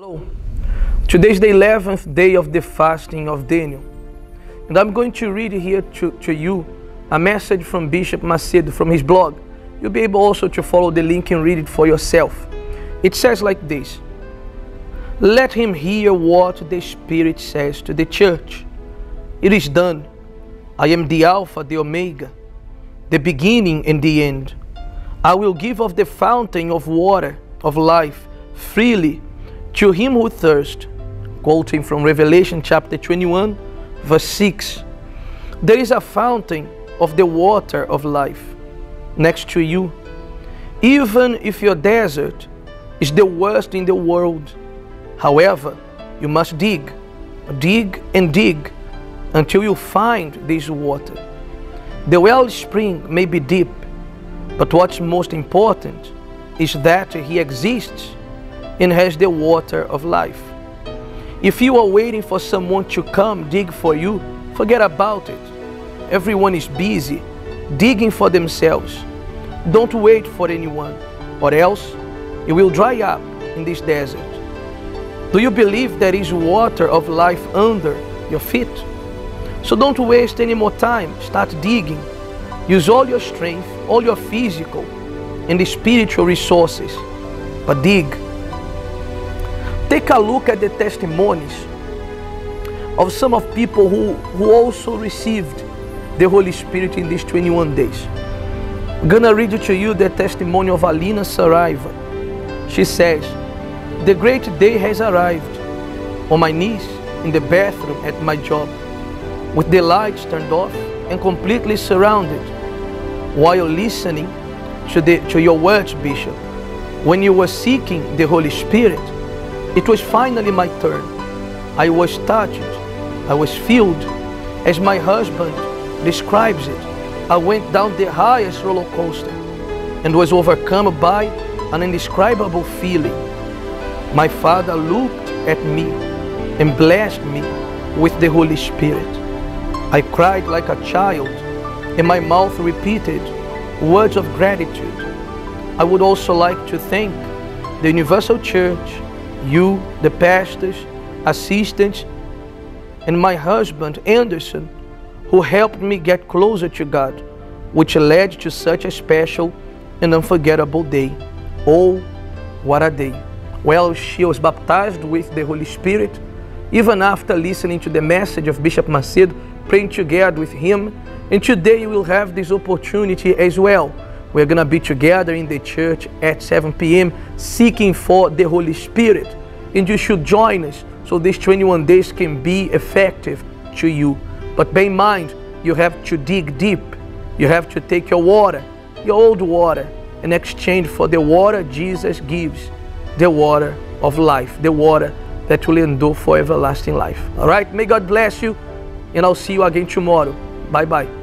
Hello. Today is the 11th day of the fasting of Daniel. And I'm going to read here to, to you a message from Bishop Macedo from his blog. You'll be able also to follow the link and read it for yourself. It says like this Let him hear what the Spirit says to the church. It is done. I am the Alpha, the Omega, the beginning and the end. I will give of the fountain of water of life freely to him who thirsts. Quoting from Revelation chapter 21, verse 6. There is a fountain of the water of life next to you. Even if your desert is the worst in the world, however, you must dig, dig and dig until you find this water. The well spring may be deep, but what's most important is that He exists and has the water of life. If you are waiting for someone to come dig for you, forget about it. Everyone is busy digging for themselves. Don't wait for anyone, or else you will dry up in this desert. Do you believe there is water of life under your feet? So don't waste any more time. Start digging. Use all your strength, all your physical and spiritual resources. But dig. Take a look at the testimonies of some of people who, who also received the Holy Spirit in these 21 days. I'm gonna read to you the testimony of Alina Saraiva. She says, The great day has arrived on my knees in the bathroom at my job, with the lights turned off and completely surrounded, while listening to, the, to your words, Bishop. When you were seeking the Holy Spirit, it was finally my turn. I was touched, I was filled, as my husband describes it. I went down the highest roller coaster and was overcome by an indescribable feeling. My father looked at me and blessed me with the Holy Spirit. I cried like a child, and my mouth repeated words of gratitude. I would also like to thank the Universal Church, you, the pastors, assistants, and my husband, Anderson, who helped me get closer to God, which led to such a special and unforgettable day. Oh, what a day! Well, she was baptized with the Holy Spirit, even after listening to the message of Bishop Macedo, praying together with him. And today you will have this opportunity as well. We're going to be together in the church at 7 p.m. seeking for the Holy Spirit. And you should join us so these 21 days can be effective to you. But bear in mind, you have to dig deep. You have to take your water, your old water, in exchange for the water Jesus gives, the water of life, the water that will endure for everlasting life. All right? May God bless you, and I'll see you again tomorrow. Bye bye.